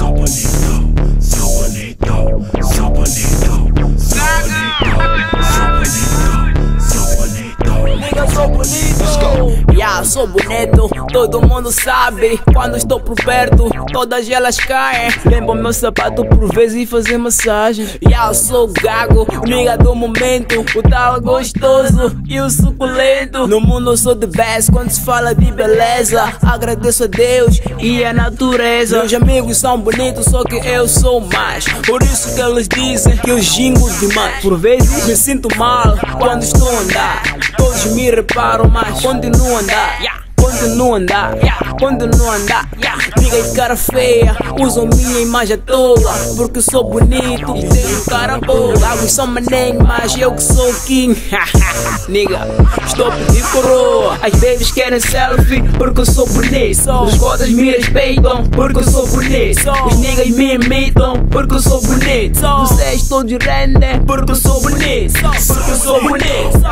Someone it, yo. Sou bonito, todo mundo sabe. Quando estou por perto, todas elas caem. Lembro meu sapato por vezes e fazer massagem. Yeah, sou gago, nigga do momento. O tal gostoso e o suculento. No mundo eu sou the best quando se fala de beleza. Agradeço a Deus e a natureza. Meus amigos são bonitos, só que eu sou mais. Por isso que eles dizem que eu gingo demais. Por vezes me sinto mal quando estou a andar. Todos me reparam, mas continuo a andar. Continuo a andar, continuo a andar. Yeah. Nigga de cara feia, usam minha imagem à toa. Porque sou bonito e tenho cara boa. Alguns são manem, mas eu que sou o king. Nigga, estou pedir coroa. As babies querem selfie porque eu sou bonito. Os gotas me respeitam porque eu sou bonito. Os niggas me imitam porque eu sou bonito. Vocês todos rendem porque eu sou bonito. Porque eu sou bonito.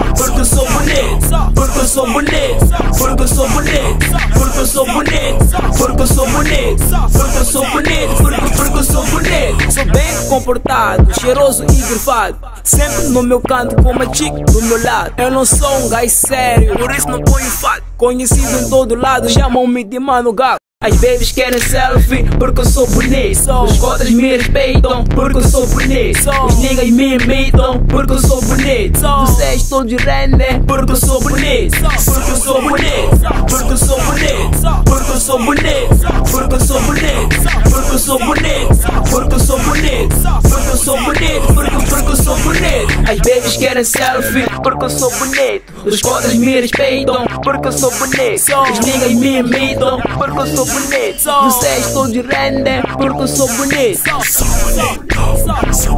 Porque eu sou bonito. Porque eu sou bonito. Porque eu sou bonito. Porque eu sou bonito. Porque eu sou bonito. Porque, porque eu sou bonito. Sou bem comportado, cheiroso e grifado. Sempre no meu canto com uma chick do meu lado. Eu não sou um gajo sério, por isso não ponho fato. Conhecido em todo lado, chamam-me de mano gato. As babies querem selfie porque eu sou bonito. Os cotas me respeitam porque eu sou bonito. Os niggas me imitam porque eu sou bonito. Vocês eu sou bonito. Porque eu sou bonito. Porque eu sou bonito. Porque eu sou bonito. Porque eu sou bonito. Porque eu sou bonito. Porque eu sou bonito. Porque eu sou bonito. Porque eu sou bonito. As babies querem selfie porque eu sou bonito. Os cotas me respeitam porque eu sou bonito. Os niggas me imitam porque eu sou bonito. Vocês todos rendem porque eu sou bonito, sou bonito, sou bonito.